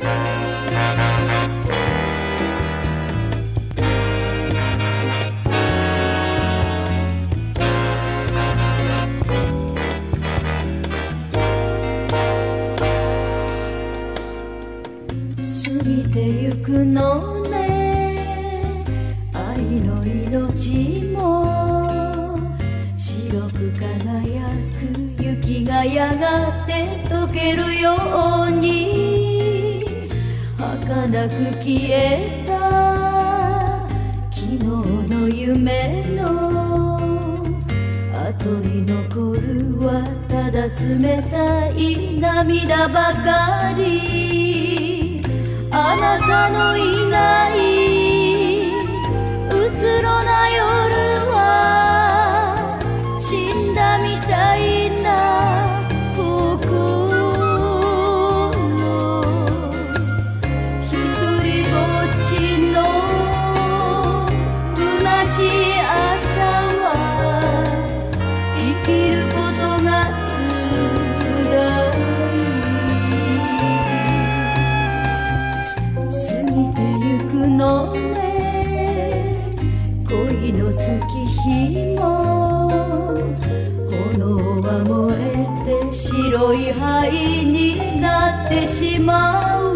白く輝く雪がやがて溶けるよう。なく消えた昨日の夢の後に残るはただ冷たい涙ばかり。あなたのいない恋の月日も炎は燃えて白い灰になってしまう。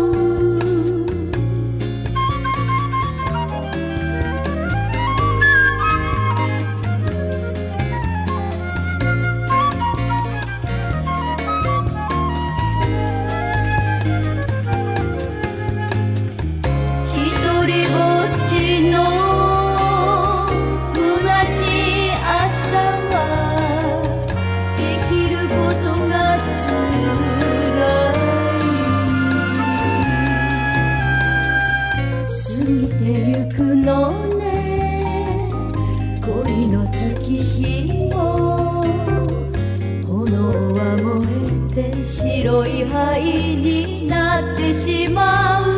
になってしまう。